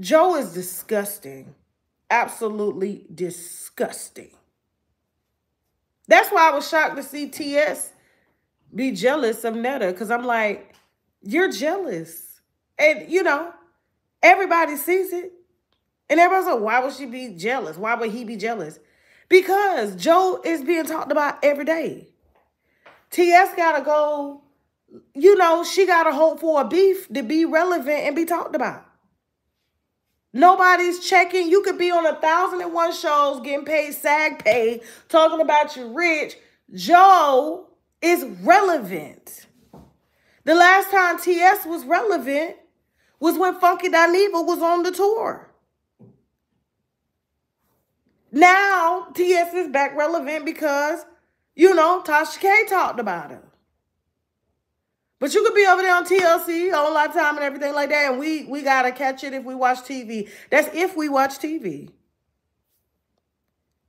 Joe is disgusting. Absolutely disgusting. That's why I was shocked to see TS be jealous of Netta because I'm like, you're jealous. And, you know, everybody sees it. And everybody's like, why would she be jealous? Why would he be jealous? Because Joe is being talked about every day. TS got to go, you know, she got to hope for a beef to be relevant and be talked about. Nobody's checking. You could be on a thousand and one shows getting paid SAG pay, talking about you rich. Joe is relevant. The last time TS was relevant was when Funky Dineva was on the tour. Now TS is back relevant because, you know, Tasha K talked about her. But you could be over there on TLC, on Lifetime and everything like that, and we we gotta catch it if we watch TV. That's if we watch TV.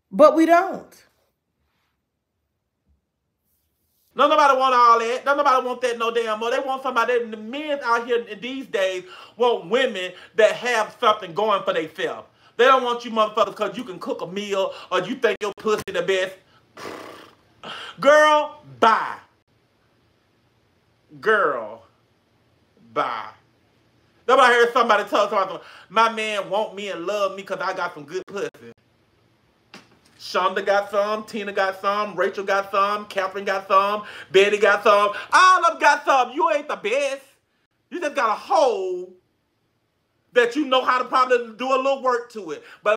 But we don't. No, nobody want all that. No, nobody want that no damn more. They want somebody. The men out here in these days want women that have something going for themselves. They don't want you motherfuckers because you can cook a meal or you think your pussy the best. Girl, bye. Girl, bye. Nobody heard somebody tell somebody, my man want me and love me because I got some good pussy. Shonda got some, Tina got some, Rachel got some, Catherine got some, Betty got some. All of them got some. You ain't the best. You just got a hole that you know how to probably do a little work to it. But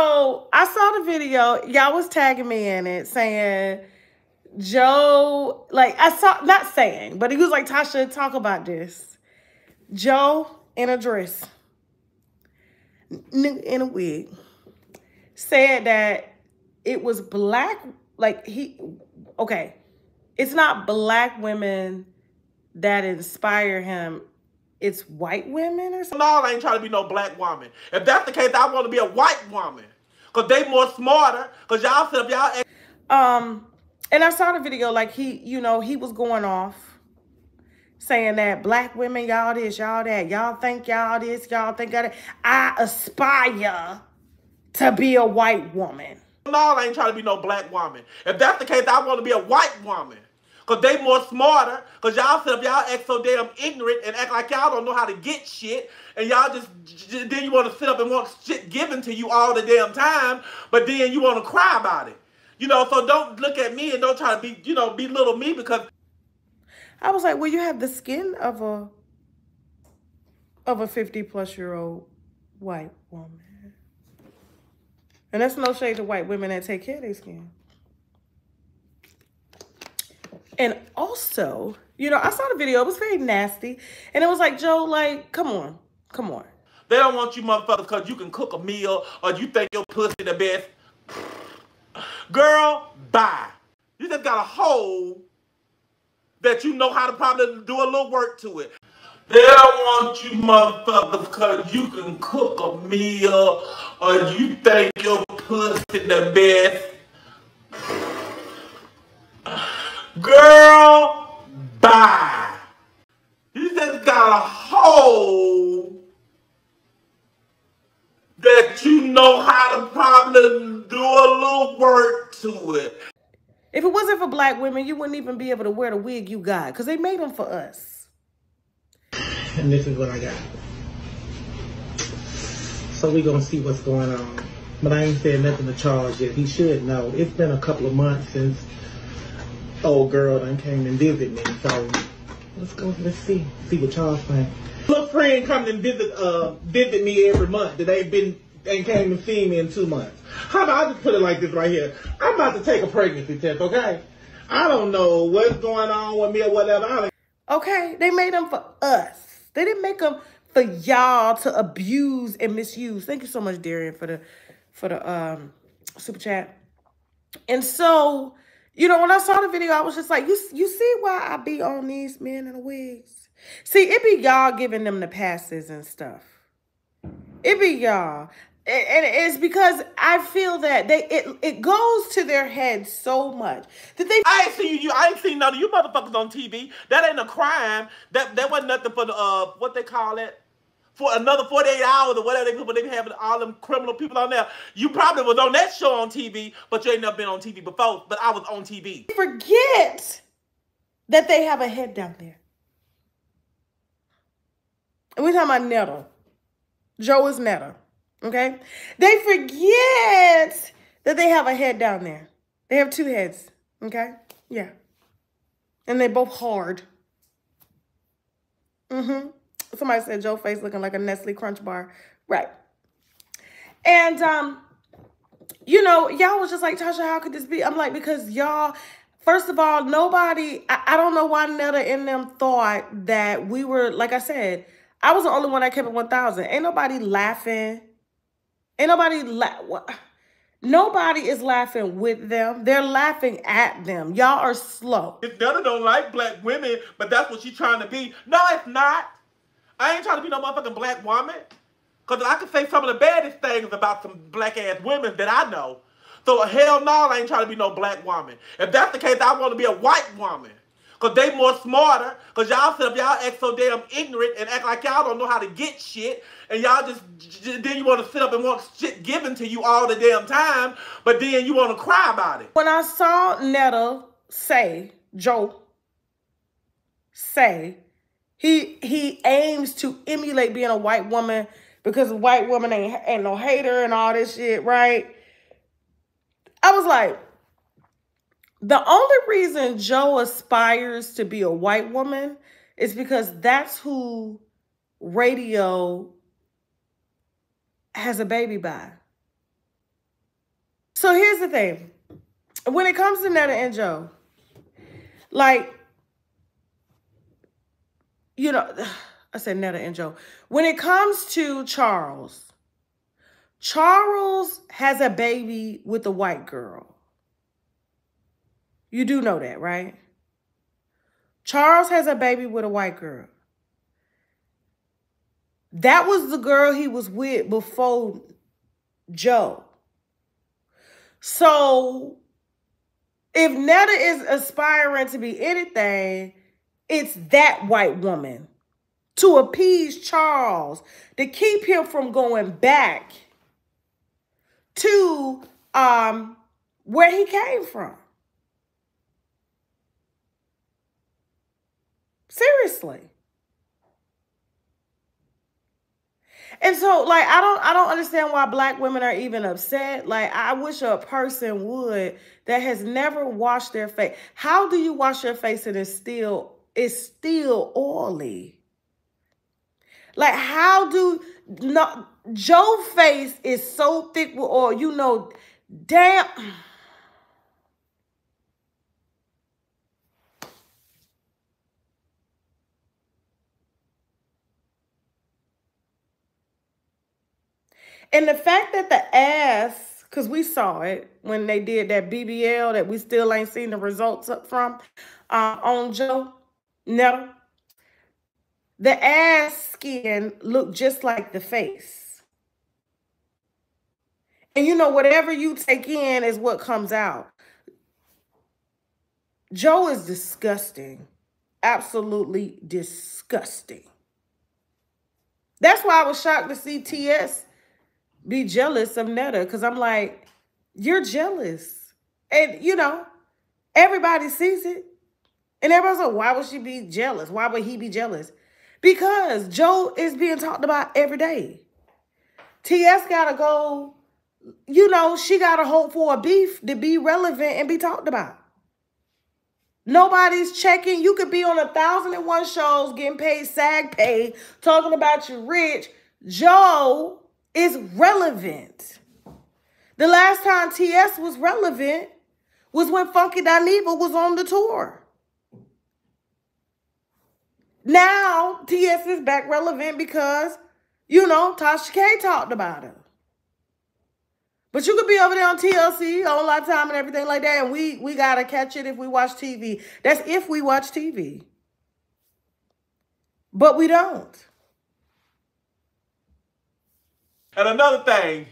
So I saw the video. Y'all was tagging me in it saying Joe, like I saw, not saying, but he was like, Tasha, talk about this. Joe in a dress, in a wig, said that it was black, like he, okay, it's not black women that inspire him it's white women or something? No, I ain't trying to be no black woman. If that's the case, I want to be a white woman. Because they more smarter. Because y'all sit up, y'all... Um, and I saw the video, like, he, you know, he was going off saying that black women, y'all this, y'all that. Y'all think y'all this, y'all think that. I aspire to be a white woman. No, I ain't trying to be no black woman. If that's the case, I want to be a white woman. Because they more smarter. Because y'all sit up, y'all act so damn ignorant and act like y'all don't know how to get shit. And y'all just, then you want to sit up and want shit given to you all the damn time. But then you want to cry about it. You know, so don't look at me and don't try to be, you know, belittle me because. I was like, well, you have the skin of a, of a 50 plus year old white woman. And that's no shade to white women that take care of their skin. And also, you know, I saw the video. It was very nasty. And it was like, Joe, like, come on. Come on. They don't want you motherfuckers because you can cook a meal or you think your pussy the best. Girl, bye. You just got a hole that you know how to probably do a little work to it. They don't want you motherfuckers because you can cook a meal or you think your pussy the best. Girl, bye. You just got a hole that you know how to probably do a little work to it. If it wasn't for black women, you wouldn't even be able to wear the wig you got because they made them for us. And this is what I got. So we're gonna see what's going on. But I ain't said nothing to Charles yet. He should know. It's been a couple of months since old girl done came and visit me. So let's go. Let's see. See what Charles think. Little friend come and visit uh visit me every month. That ain't been ain't came and see me in two months. How about I just put it like this right here? I'm about to take a pregnancy test. Okay. I don't know what's going on with me or whatever. Okay, they made them for us. They didn't make them for y'all to abuse and misuse. Thank you so much, Darian, for the for the um super chat. And so, you know, when I saw the video, I was just like, you, you see why I be on these men in the wigs? See, it be y'all giving them the passes and stuff. It be y'all. And it's because I feel that they it it goes to their head so much that they. I ain't seen you. I ain't seen none of you motherfuckers on TV. That ain't a crime. That that wasn't nothing for the uh what they call it for another 48 hours or whatever they put, they having all them criminal people on there. You probably was on that show on TV, but you ain't never been on TV before. But I was on TV. Forget that they have a head down there. And we're talking about Netta. Joe is Netta. Okay? They forget that they have a head down there. They have two heads. Okay? Yeah. And they're both hard. Mm-hmm. Somebody said Joe face looking like a Nestle Crunch bar. Right. And um, you know, y'all was just like, Tasha, how could this be? I'm like, because y'all, first of all, nobody, I, I don't know why Netta in them thought that we were, like I said, I was the only one that kept it 1,000. Ain't nobody laughing. Ain't nobody la Nobody is laughing with them. They're laughing at them. Y'all are slow. If Netta don't like black women, but that's what she's trying to be. No, it's not. I ain't trying to be no motherfucking black woman. Because I can say some of the baddest things about some black ass women that I know. So hell no, I ain't trying to be no black woman. If that's the case, I want to be a white woman. Because they more smarter. Because y'all sit up, y'all act so damn ignorant and act like y'all don't know how to get shit. And y'all just, then you want to sit up and want shit given to you all the damn time. But then you want to cry about it. When I saw Netta say, Joe, say, he he aims to emulate being a white woman because a white woman ain't, ain't no hater and all this shit, right? I was like, the only reason Joe aspires to be a white woman is because that's who radio has a baby by. So here's the thing. When it comes to Netta and Joe, like you know, I said Netta and Joe. When it comes to Charles, Charles has a baby with a white girl. You do know that, right? Charles has a baby with a white girl. That was the girl he was with before Joe. So if Netta is aspiring to be anything, it's that white woman to appease Charles, to keep him from going back to um, where he came from. Seriously. And so like I don't I don't understand why black women are even upset. Like I wish a person would that has never washed their face. How do you wash your face and it's still is still oily. Like, how do not Joe face is so thick with oil, you know, damn. And the fact that the ass, because we saw it when they did that BBL that we still ain't seen the results up from uh, on Joe. No. The ass skin looked just like the face. And you know, whatever you take in is what comes out. Joe is disgusting. Absolutely disgusting. That's why I was shocked to see TS be jealous of Netta because I'm like, you're jealous. And, you know, everybody sees it. And everybody's like, why would she be jealous? Why would he be jealous? Because Joe is being talked about every day. TS got to go, you know, she got to hope for a beef to be relevant and be talked about. Nobody's checking. You could be on a thousand and one shows getting paid SAG pay, talking about you rich. Joe is relevant. The last time TS was relevant was when Funky Dineva was on the tour. Now TS is back relevant because, you know, Tasha K talked about her. But you could be over there on TLC all on Lifetime and everything like that, and we we gotta catch it if we watch TV. That's if we watch TV. But we don't. And another thing,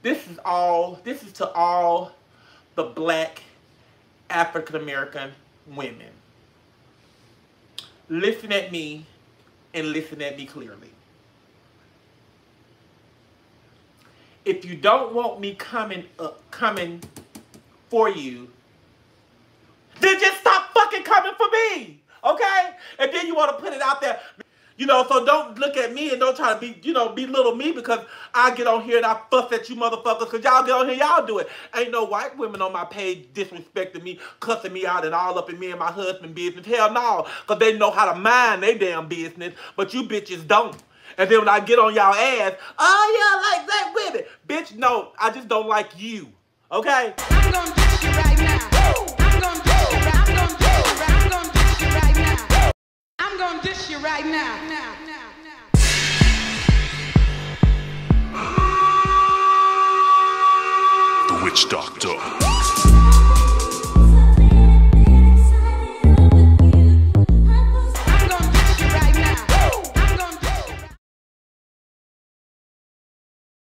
this is all, this is to all the black African American women. Listen at me and listen at me clearly. If you don't want me coming up, coming for you, then just stop fucking coming for me. Okay? And then you want to put it out there. You know, so don't look at me and don't try to be, you know, belittle me because I get on here and I fuss at you motherfuckers because y'all get on here, y'all do it. Ain't no white women on my page disrespecting me, cussing me out and all up in me and my husband business. Hell no, because they know how to mind their damn business, but you bitches don't. And then when I get on y'all ass, oh yeah, like that women. Bitch, no, I just don't like you. Okay? I'm gonna dish you right now. Dish you right now. Now, now, Witch Doctor.